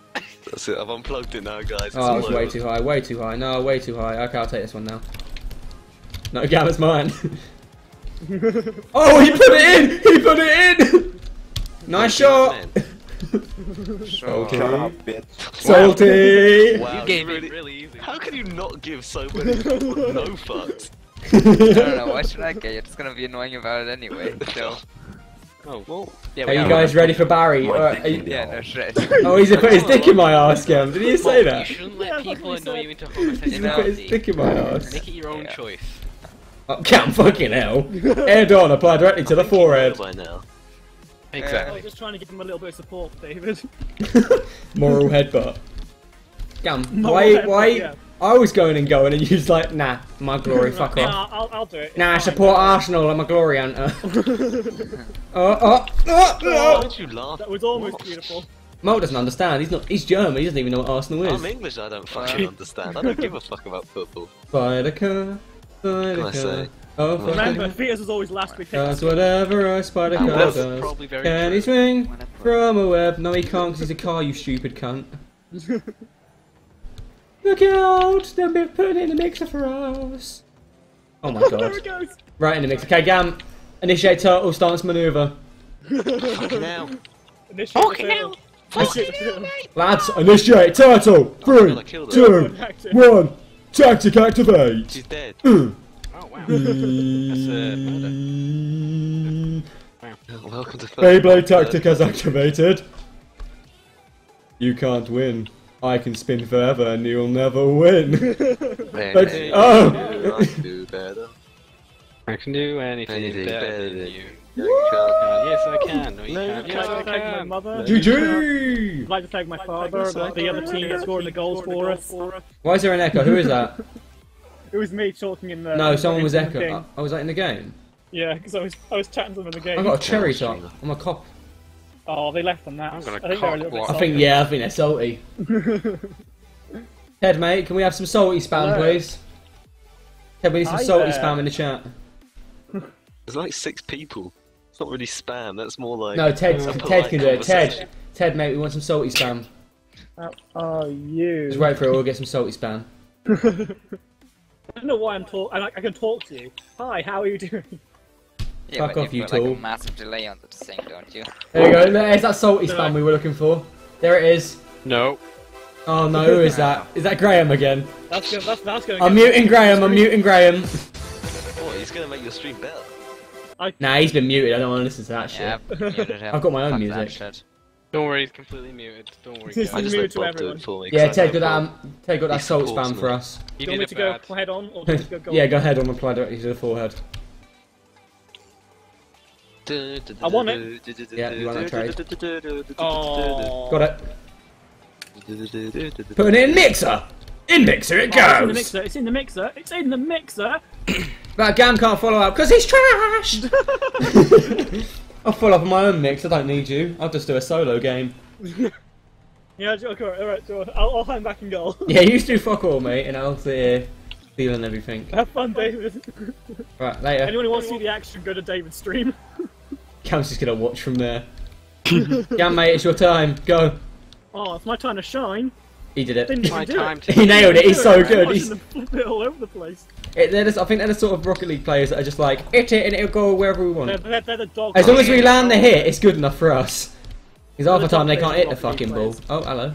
Speaker 5: That's it. I've unplugged it now, guys. It's
Speaker 1: Oh, it's way too high, way too high. No, way too high. Okay, I'll take this one now. No, Gam, it's mine. <laughs> oh, he put it in! He put it in! Nice shot!
Speaker 3: Sure.
Speaker 7: Shut up, bitch.
Speaker 1: Salty!
Speaker 5: Wow,
Speaker 4: You gave
Speaker 5: really,
Speaker 4: it really easy.
Speaker 5: How can you not give so many <laughs> no fucks?
Speaker 3: I don't know, why should I get You're just gonna be annoying about it anyway, so...
Speaker 4: Oh, well. Yeah,
Speaker 1: Are you guys ready for Barry?
Speaker 5: My
Speaker 1: Or are you-
Speaker 3: Yeah, no shit. <laughs>
Speaker 1: Oh, he's put his dick in my ass, Gam. Did he say
Speaker 4: You
Speaker 1: that?
Speaker 4: shouldn't let people
Speaker 2: what
Speaker 4: annoy you into <laughs>
Speaker 1: He's put his dick in my ass.
Speaker 4: Make it your own
Speaker 3: Yeah.
Speaker 4: choice.
Speaker 1: Oh, Cam, fucking hell. Air on, apply directly to the forehead.
Speaker 5: By now.
Speaker 2: I
Speaker 4: Exactly.
Speaker 2: was just trying to give him a little bit of support, David. <laughs>
Speaker 1: Moral headbutt. Gam,
Speaker 2: Moral
Speaker 1: why,
Speaker 2: headbutt,
Speaker 1: why?
Speaker 2: yeah.
Speaker 1: I was going and going, and you was like, nah, my glory, <laughs> fuck
Speaker 2: Yeah,
Speaker 1: off.
Speaker 2: I'll, I'll do it.
Speaker 1: Nah, I
Speaker 2: It's fine.
Speaker 1: support Arsenal, I'm a glory hunter. oh, oh, oh,
Speaker 5: Why
Speaker 1: oh.
Speaker 5: don't you laugh?
Speaker 2: That was almost beautiful.
Speaker 1: Mo doesn't understand. He's not. He's German. He doesn't even know what Arsenal is.
Speaker 5: I'm English, I don't fucking understand. I don't give a fuck about football.
Speaker 1: Spider car, spider
Speaker 5: Can I
Speaker 1: car.
Speaker 5: Say?
Speaker 1: Oh,
Speaker 2: Remember,
Speaker 1: fucking.
Speaker 2: Peters was always last week.
Speaker 1: Does whatever a spider car does.
Speaker 5: probably very
Speaker 1: Can he swing
Speaker 3: Whatever.
Speaker 1: from a web? No, he can't because he's a car. You stupid cunt. <laughs> Look out! They'll be putting in the mixer for us. Oh my <laughs>
Speaker 2: there
Speaker 1: god!
Speaker 2: it goes.
Speaker 1: Right in the mix. Okay, Gam. Initiate turtle stance maneuver.
Speaker 5: Fucking hell.
Speaker 2: Initiate
Speaker 6: Fucking
Speaker 2: the
Speaker 6: hell.
Speaker 2: field.
Speaker 6: Fucking hell, mate.
Speaker 1: Lads, initiate turtle. Three,
Speaker 5: God, I killed her.
Speaker 1: two, one. Tactic activate.
Speaker 5: She's dead.
Speaker 4: Mm. Wow.
Speaker 5: Welcome to
Speaker 1: Beyblade tactic has activated. You can't win. I can spin forever and you'll never win. But-
Speaker 5: Anything
Speaker 1: oh. <laughs>
Speaker 5: I can do better.
Speaker 4: I can do anything,
Speaker 5: Anything
Speaker 4: better
Speaker 5: better
Speaker 4: than
Speaker 5: than
Speaker 4: you.
Speaker 5: you. You can't.
Speaker 4: Yes, I can. No, you
Speaker 5: No,
Speaker 4: can't. Yes,
Speaker 2: I'd
Speaker 4: I
Speaker 2: like to thank my mother.
Speaker 1: GG!
Speaker 2: I'd like to thank my father, the, the other team that scored the goals for us.
Speaker 1: Why is there an echo? Who is that?
Speaker 2: It was me talking in the.
Speaker 1: No, someone was
Speaker 2: the
Speaker 1: echo. I I was that in the game.
Speaker 2: Yeah, because I was I was chatting to them in the game.
Speaker 1: I got a cherry top. I'm a cop.
Speaker 2: Oh, they left on that.
Speaker 4: I'm gonna
Speaker 2: I think they were a little bit
Speaker 4: cock
Speaker 1: I
Speaker 2: salty.
Speaker 1: think yeah, I think they're salty. <laughs> Ted, mate, can we have some salty spam,
Speaker 2: Hello.
Speaker 1: please? Ted, we need some
Speaker 2: Hi
Speaker 1: salty
Speaker 2: there.
Speaker 1: spam in the chat.
Speaker 5: There's like six people. It's not really spam. That's more like.
Speaker 1: No, Ted,
Speaker 5: a
Speaker 1: Ted
Speaker 5: polite
Speaker 1: can do it. Ted,
Speaker 5: conversation.
Speaker 1: Ted, mate, we want some salty spam.
Speaker 2: How are you?
Speaker 1: Just wait for it. We'll get some salty spam. <laughs>
Speaker 2: I don't know why I'm talking. I, I can talk to you. Hi, how are you doing?
Speaker 3: Yeah,
Speaker 1: Fuck
Speaker 3: but
Speaker 1: off,
Speaker 3: you
Speaker 1: you
Speaker 3: put like a massive delay on the thing, don't you?
Speaker 1: There you go. There's that salty spam we were looking for. There it is.
Speaker 4: No.
Speaker 1: Oh no, who is that? Is that Graham again?
Speaker 2: That's gonna. That's, that's gonna.
Speaker 1: I'm muting Graham. I'm muting Graham.
Speaker 5: Oh, He's gonna make your stream better.
Speaker 1: Nah, he's been muted. I don't want to listen to that shit.
Speaker 3: Yeah, I've.
Speaker 1: I've got my own
Speaker 3: Fuck
Speaker 1: music.
Speaker 3: That shit.
Speaker 4: Don't worry, he's completely muted. Don't worry,
Speaker 2: He's
Speaker 5: I
Speaker 4: guys.
Speaker 5: just
Speaker 2: muted
Speaker 5: let
Speaker 2: to
Speaker 5: Bob do
Speaker 2: everyone.
Speaker 5: it for me. 'cause
Speaker 1: Yeah,
Speaker 5: I
Speaker 1: Ted
Speaker 5: know
Speaker 1: got that.
Speaker 5: Bob.
Speaker 1: Um, Ted got that salt spam
Speaker 5: me.
Speaker 1: for us.
Speaker 2: Do
Speaker 4: You
Speaker 2: you want me to
Speaker 4: it
Speaker 2: go head on or do you want <laughs> go?
Speaker 1: Yeah, go ahead and apply directly to the forehead.
Speaker 2: I want it.
Speaker 1: Yeah, you want that trade?
Speaker 2: Oh.
Speaker 1: Got it. Putting it in mixer. In mixer it
Speaker 2: Oh, it's in the
Speaker 1: goes.
Speaker 2: mixer. It's in the mixer. It's in the mixer.
Speaker 1: But Gam can't follow up because he's trashed. I'll follow up on my own mix. I don't need you. I'll just do a solo game. <laughs>
Speaker 2: Yeah, okay, all right. So I'll, I'll hand back and go. <laughs>
Speaker 1: Yeah, you do fuck all, mate, and I'll sit here feeling everything.
Speaker 2: Have fun, David. <laughs>
Speaker 1: Right, later.
Speaker 2: Anyone who wants to see the action, go to David's stream.
Speaker 1: Cam's just gonna watch from there. Gam, mate, it's your time. Go.
Speaker 2: Oh, it's my time to shine.
Speaker 1: He did it.
Speaker 2: even
Speaker 4: My
Speaker 2: do
Speaker 4: time
Speaker 2: it.
Speaker 1: He nailed it. He's so good. He's,
Speaker 2: them flip it all over the place.
Speaker 1: it, they're just, I think they're the sort of Rocket League players that are just like hit it and it'll go wherever we
Speaker 2: They're,
Speaker 1: want.
Speaker 2: they're, they're the dog.
Speaker 1: As long as we land the hit, it's good enough for us. Because half the time they can't hit the fucking ball. Oh, hello.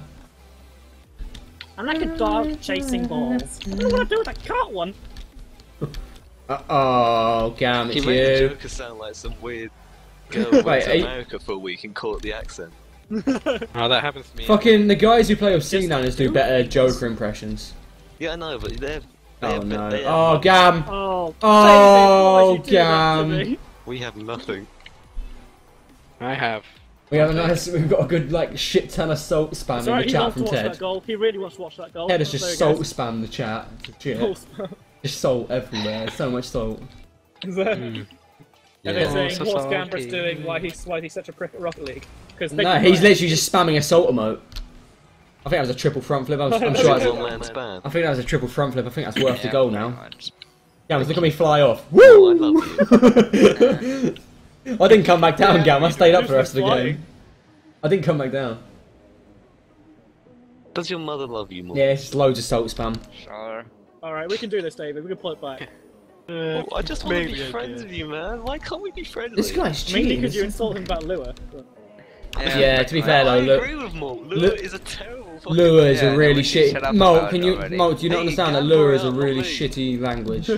Speaker 2: I'm like a dog chasing balls. I don't know what to do with that cat one.
Speaker 1: Uh oh, Gam,
Speaker 5: He
Speaker 1: it's
Speaker 5: made the. Joker sound like some weird girl who <laughs> went
Speaker 1: Wait,
Speaker 5: to
Speaker 1: are you-
Speaker 5: America for a week and caught the accent. <laughs>
Speaker 4: Oh, that happens to me.
Speaker 1: Fucking the guys who play with
Speaker 2: Just
Speaker 1: SeaNanners do
Speaker 2: do
Speaker 1: better
Speaker 2: things.
Speaker 1: Joker impressions.
Speaker 5: Yeah, I know, but they're. they
Speaker 1: Oh no.
Speaker 5: they have
Speaker 1: Oh. Gam.
Speaker 2: Oh,
Speaker 1: Oh,
Speaker 2: David, why'd you do that to
Speaker 1: Gam.
Speaker 5: We have nothing.
Speaker 4: I have.
Speaker 1: We have a nice, we've got a good like shit ton of salt spam in the chat from Ted.
Speaker 2: goal. He really wants to watch that goal.
Speaker 1: Ted has just
Speaker 2: you
Speaker 1: salt
Speaker 2: go.
Speaker 1: spam the chat. Shit.
Speaker 2: Goal spam.
Speaker 1: Just salt everywhere. So much salt.
Speaker 2: Is there-
Speaker 4: Hmm.
Speaker 2: And they're saying,
Speaker 4: so
Speaker 2: what's
Speaker 4: salty.
Speaker 2: Gambris doing? Why he's why he's such a prick at Rocket League? Because
Speaker 1: No, he's literally just spamming assault salt emote. I think that was a triple front flip. I was, <laughs> I'm sure.
Speaker 2: a
Speaker 1: That's,
Speaker 5: One man span.
Speaker 1: I think that was a triple front flip. I think that's worth the goal now.
Speaker 3: much.
Speaker 1: Gams, look at me fly off.
Speaker 5: Oh, I
Speaker 1: Woo!
Speaker 5: love you. <laughs>
Speaker 1: I didn't come back down,
Speaker 2: Yeah,
Speaker 1: Gam. I stayed up for the rest of the game. I didn't come back down.
Speaker 5: Does your mother love you more?
Speaker 1: Yeah, it's just loads of salt spam.
Speaker 3: Sure.
Speaker 2: All right, we can do this, David. We can pull it back. <laughs>
Speaker 5: Oh, I just want to be friends with you, man. Why can't we be friendly?
Speaker 1: This guy's cheating.
Speaker 2: Mainly
Speaker 1: cheating.
Speaker 2: because you insult him about Lua. but-
Speaker 1: Yeah, to be fair
Speaker 5: I
Speaker 1: though, look,
Speaker 5: agree with Mo. Lua is a terrible fucking
Speaker 1: Lua is
Speaker 3: Yeah,
Speaker 1: a really
Speaker 3: we can
Speaker 1: shit.
Speaker 3: shut up
Speaker 1: Mo, can you,
Speaker 3: already.
Speaker 1: Mo, do you not
Speaker 5: Hey,
Speaker 1: understand that
Speaker 5: Gamma
Speaker 1: Lua is a really
Speaker 5: Ollie.
Speaker 1: shitty language?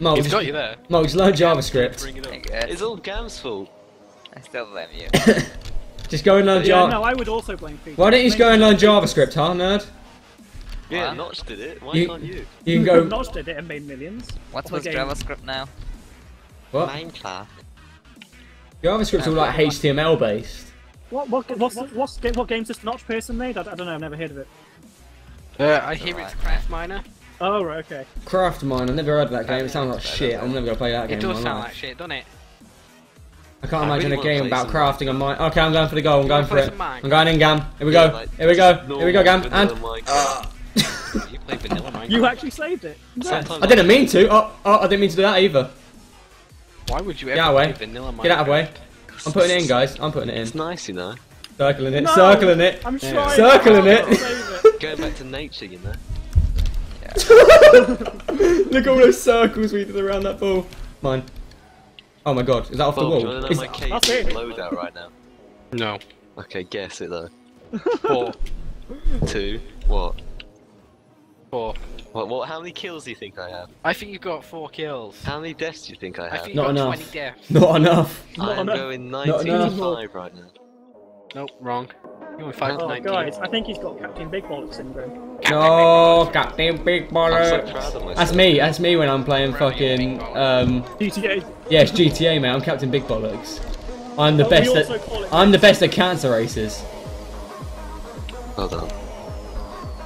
Speaker 1: Mo,
Speaker 4: He's
Speaker 1: just,
Speaker 4: got you there.
Speaker 1: Mo, just learn JavaScript.
Speaker 4: It up.
Speaker 3: I guess.
Speaker 5: It's all Gam's fault.
Speaker 3: I still blame you. <laughs>
Speaker 1: Just go and learn
Speaker 2: Yeah,
Speaker 1: Java.
Speaker 2: no, I would also blame FIFA.
Speaker 1: Why don't you just go and learn JavaScript, huh, nerd?
Speaker 5: Yeah,
Speaker 3: What?
Speaker 5: Notch did it. Why
Speaker 1: You-
Speaker 5: can't you?
Speaker 1: You can go. <laughs>
Speaker 2: Notch did it and made millions.
Speaker 3: What
Speaker 2: Other
Speaker 3: was. JavaScript now?
Speaker 1: What?
Speaker 5: Minecraft.
Speaker 1: JavaScript's all like HTML based.
Speaker 2: What what what's what's game what games this Notch person made? I, I don't know. I've never heard of it.
Speaker 4: Uh, I hear
Speaker 3: Alright.
Speaker 4: it's Craft Miner.
Speaker 2: Oh right, okay.
Speaker 1: Craft Mine, I've never heard of that game. It sounds like shit. I'm never gonna play that game.
Speaker 4: It does sound
Speaker 1: life.
Speaker 4: like shit, doesn't it?
Speaker 1: I can't
Speaker 5: I
Speaker 1: imagine
Speaker 5: really
Speaker 1: a game about
Speaker 5: some
Speaker 1: crafting a mine. Okay, I'm going for the goal. I'm going for it.
Speaker 4: Mine?
Speaker 1: I'm going in, Gam. Here we
Speaker 5: Yeah,
Speaker 1: go.
Speaker 5: like,
Speaker 1: Here we go. Here we go, Gam.
Speaker 5: vanilla
Speaker 1: And
Speaker 5: Minecraft.
Speaker 4: You play vanilla Minecraft.
Speaker 2: You actually saved it.
Speaker 5: Sometimes
Speaker 1: I didn't mean to. Oh, oh, I didn't mean to do that either.
Speaker 4: Why would you
Speaker 1: Get
Speaker 4: ever
Speaker 1: out of
Speaker 4: play
Speaker 1: way.
Speaker 4: vanilla Minecraft?
Speaker 1: Get out of the way. I'm putting it in, guys. I'm putting it in.
Speaker 5: It's
Speaker 1: in.
Speaker 5: nice, you know.
Speaker 1: Circling it.
Speaker 2: No!
Speaker 1: Circling it.
Speaker 2: I'm
Speaker 4: Yeah.
Speaker 2: trying.
Speaker 1: Circling
Speaker 2: hard
Speaker 1: it.
Speaker 2: to <laughs> save it.
Speaker 5: Going back to nature, you know. <laughs>
Speaker 1: Look at all those circles we did around that ball. Mine. Oh my god, is that off the
Speaker 5: Bob, do you
Speaker 1: wall?
Speaker 5: wanna know
Speaker 1: Is-
Speaker 5: my
Speaker 2: That's
Speaker 5: cave
Speaker 2: it.
Speaker 5: loadout right now?
Speaker 4: No.
Speaker 5: Okay, guess it though. <laughs>
Speaker 4: Four.
Speaker 5: Two. What?
Speaker 4: Four.
Speaker 5: What? What? How many kills do you think I have?
Speaker 4: I think you've got four kills.
Speaker 5: How many deaths do you think I have?
Speaker 4: I
Speaker 5: have?
Speaker 4: think
Speaker 1: Not
Speaker 4: you've got
Speaker 1: enough.
Speaker 4: 20 deaths. <laughs>
Speaker 1: Not enough.
Speaker 5: I am
Speaker 2: enough.
Speaker 5: going
Speaker 1: Not
Speaker 5: 19 to 5 right now.
Speaker 4: Nope, wrong. You went 5 to
Speaker 2: Oh
Speaker 4: 19.
Speaker 2: guys, I think he's got Captain Big Bollock syndrome.
Speaker 1: No, goddamn big
Speaker 5: I'm so
Speaker 1: baller.
Speaker 5: proud.
Speaker 1: That's me. That's me when I'm playing fucking. Um,
Speaker 2: GTA.
Speaker 1: yeah, it's GTA, man. I'm Captain Big Bollocks. I'm the
Speaker 2: Oh,
Speaker 1: best at. I'm the best at cancer races.
Speaker 5: Well done.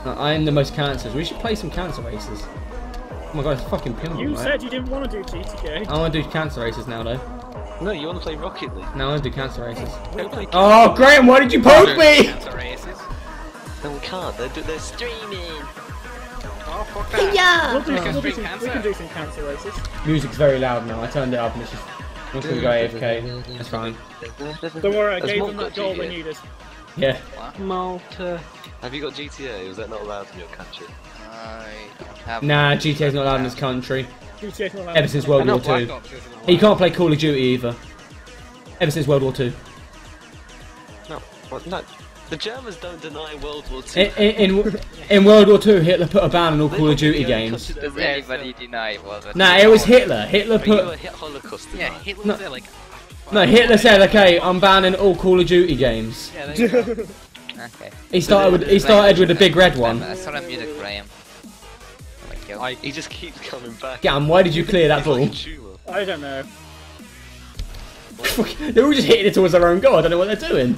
Speaker 1: I am the most cancers. We should play some cancer races. Oh my god, it's fucking pinball,
Speaker 2: You
Speaker 1: right?
Speaker 2: said you didn't want to do GTA.
Speaker 1: I want to do cancer races now, though.
Speaker 5: No, you want to play Rocket League?
Speaker 1: No, I want to do cancer races.
Speaker 5: Don't play.
Speaker 1: Oh, Graham, why did you poke me?
Speaker 4: Cancer races.
Speaker 5: No, we can't. They're, they're streaming.
Speaker 4: Oh, fuck that.
Speaker 2: We'll do,
Speaker 4: You can
Speaker 2: we'll do
Speaker 4: stream
Speaker 2: some, we
Speaker 4: cancer.
Speaker 2: can do some cancer races.
Speaker 1: Music's very loud now. I turned it up and it's just. I'm just gonna go AFK. That's fine.
Speaker 2: Don't worry, I
Speaker 5: Has
Speaker 2: gave them that goal they
Speaker 5: GTA?
Speaker 2: needed.
Speaker 1: Yeah.
Speaker 4: Malta.
Speaker 5: Have you got GTA? Was that not allowed in your country?
Speaker 3: I have.
Speaker 1: Nah, GTA's not allowed in this country.
Speaker 2: GTA's not allowed
Speaker 1: Ever since World War
Speaker 4: Black
Speaker 1: Two.
Speaker 4: Ops isn't allowed.
Speaker 1: You can't play Call of Duty either. Ever since World War Two.
Speaker 5: No. What? No. The Germans don't deny World War Two.
Speaker 1: In, in, in, in World War Two, Hitler put a ban on all
Speaker 5: They
Speaker 1: Call of Duty games.
Speaker 5: country
Speaker 3: Does anybody deny World War
Speaker 1: Nah, it was Hitler. Hitler
Speaker 5: Are you a
Speaker 1: put.
Speaker 5: hit Holocaust
Speaker 4: Yeah. Hitler
Speaker 1: No.
Speaker 4: was there like.
Speaker 1: No, Hitler said, "Okay, I'm banning all Call of Duty games."
Speaker 4: Yeah, there you go. <laughs>
Speaker 3: Okay.
Speaker 1: He started with he started with the big red one.
Speaker 3: I saw him muted Graham. Oh my god.
Speaker 5: I, he just keeps coming back.
Speaker 1: Gam, why did you clear that
Speaker 5: He's like
Speaker 1: ball?
Speaker 2: I don't know.
Speaker 1: They're all just hitting it towards their own goal. I don't know what they're doing.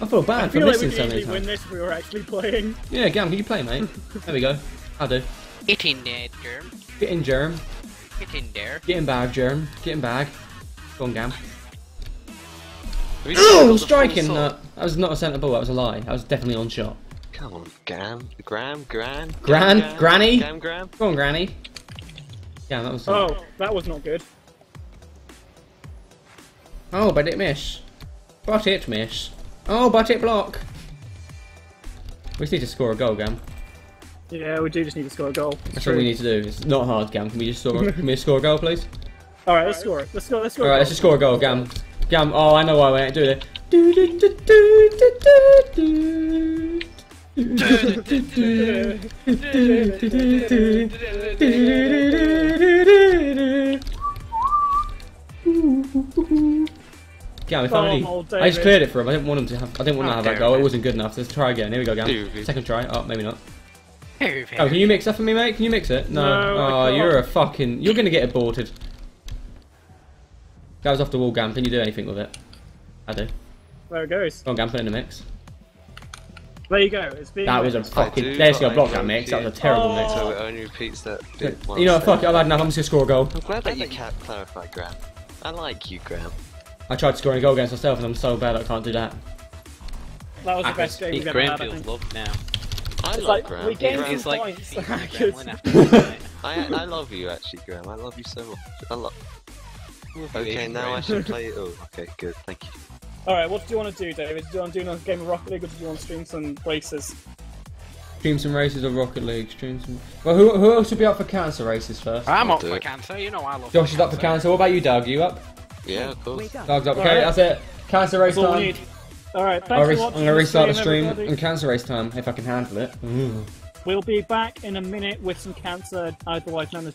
Speaker 1: I feel bad
Speaker 2: I
Speaker 1: for
Speaker 2: feel like we
Speaker 1: missing
Speaker 2: could
Speaker 1: so many
Speaker 2: easily win this if we were actually playing.
Speaker 1: Yeah, Gam, can you play, mate? There we go. I'll do.
Speaker 4: Get in there, germ.
Speaker 1: Get in, Germ.
Speaker 4: Get in there.
Speaker 1: Get in bag, Germ. Get in bag. Go on, Gam. Ooh,
Speaker 5: the
Speaker 1: striking that. That was not a centre ball. That was a lie. That was definitely on shot.
Speaker 5: Come on, Gam, Gram, Gran,
Speaker 1: Gran?
Speaker 5: Gam,
Speaker 1: Granny?
Speaker 5: Gam, Gram.
Speaker 1: Go on, Granny. Yeah, that was.
Speaker 2: Oh, that was not good.
Speaker 1: Oh, but it miss. But it miss. Oh, but it block. We just need to score a goal, Gam.
Speaker 2: Yeah, we do just need to score a goal. It's
Speaker 1: That's
Speaker 2: true.
Speaker 1: all we need to do. It's not hard, Gam. Can we just score? <laughs> can we score a goal, please?
Speaker 2: All right, let's score it. Let's go. Let's score.
Speaker 1: All right,
Speaker 2: a
Speaker 1: right,
Speaker 2: goal.
Speaker 1: let's just score a goal, Gam. Gam. Oh, I know why we ain't doing it. Do, do, do, do, do, do, do. Do, do, do, do. Do, do, do, do, do. Do, do, do, do, do, do. Gam, if
Speaker 2: Oh,
Speaker 1: only I just
Speaker 2: David.
Speaker 1: cleared it for him. I didn't want him to have. I didn't want to have that
Speaker 4: David.
Speaker 1: goal. It wasn't good enough. Let's try again. Here we go, Gam.
Speaker 5: David.
Speaker 1: Second try. Oh, maybe not.
Speaker 4: Hey,
Speaker 1: Oh, can you mix that for me, mate? Can you mix it? No.
Speaker 2: No, I
Speaker 1: oh,
Speaker 2: can't.
Speaker 1: you're a fucking. You're gonna get aborted. That was off the wall, Gam. Can you do anything with it? I do.
Speaker 2: There it goes.
Speaker 1: Go on, Gam. Put it in the mix.
Speaker 2: There you go. It's being.
Speaker 1: That was a fucking.
Speaker 5: do,
Speaker 1: There's
Speaker 5: but
Speaker 1: your block that mix. That was a terrible
Speaker 2: Oh.
Speaker 1: mix.
Speaker 5: So it only repeats that bit.
Speaker 1: You know what? Fuck it. I've had enough. I'm just gonna score a goal.
Speaker 5: I'm glad that you can't clarify, Gram. I like you, Gram.
Speaker 1: I tried scoring a goal against myself, and I'm so bad I can't do that.
Speaker 2: That was the best
Speaker 1: can
Speaker 2: game we've ever had. I
Speaker 4: Graham
Speaker 2: think.
Speaker 4: feels loved now.
Speaker 5: I
Speaker 2: It's
Speaker 5: love
Speaker 2: like
Speaker 5: Gram.
Speaker 2: we gained
Speaker 5: Gram-
Speaker 2: some
Speaker 4: like
Speaker 2: points.
Speaker 4: feeling
Speaker 2: Because-
Speaker 4: gremlin after midnight.
Speaker 5: I I love you actually, Graham. I love you so much. I love.
Speaker 4: Love you,
Speaker 5: Okay, now I should play it. Oh, okay, good. Thank you.
Speaker 2: All right, what do you want to do, David? Do you want to do another game of Rocket League, or do you want to stream some races?
Speaker 1: Stream some races of Rocket League. Stream some. Well, who, who else should be up for cancer races first?
Speaker 4: I'm
Speaker 5: I'll
Speaker 4: up for
Speaker 5: it.
Speaker 4: cancer. You know I love.
Speaker 1: Josh is up for cancer. What about you, Doug? You up?
Speaker 5: Yeah, of course.
Speaker 1: Doug's up. Okay,
Speaker 2: Alright.
Speaker 1: that's it. Cancer race
Speaker 2: That's
Speaker 1: time.
Speaker 2: need. All right,
Speaker 1: I'll
Speaker 2: thanks
Speaker 1: re-
Speaker 2: for
Speaker 1: I'm gonna restart the stream
Speaker 2: everybody.
Speaker 1: in cancer race time if I can handle it.
Speaker 2: We'll be back in a minute with some cancer, otherwise known as